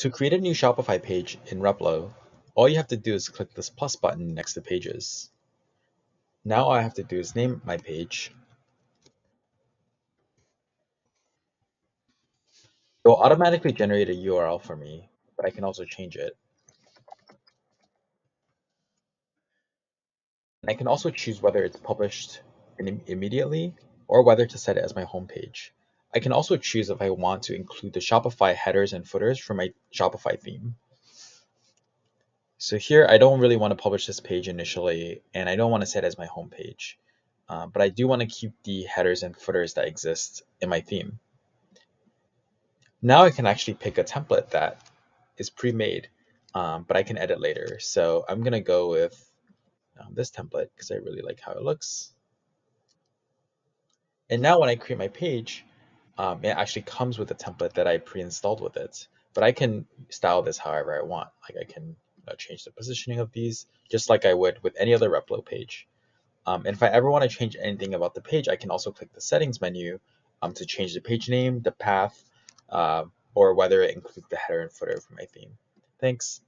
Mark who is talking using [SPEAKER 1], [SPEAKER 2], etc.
[SPEAKER 1] To create a new Shopify page in Replo, all you have to do is click this plus button next to pages. Now all I have to do is name my page. It will automatically generate a URL for me, but I can also change it. And I can also choose whether it's published immediately or whether to set it as my home page. I can also choose if I want to include the Shopify headers and footers for my Shopify theme. So here, I don't really want to publish this page initially, and I don't want to set it as my home page. Uh, but I do want to keep the headers and footers that exist in my theme. Now I can actually pick a template that is pre-made, um, but I can edit later. So I'm going to go with um, this template because I really like how it looks. And now when I create my page, um, it actually comes with a template that I pre-installed with it. But I can style this however I want. Like I can you know, change the positioning of these just like I would with any other Replo page. Um, and if I ever want to change anything about the page, I can also click the settings menu um, to change the page name, the path, uh, or whether it includes the header and footer for my theme. Thanks.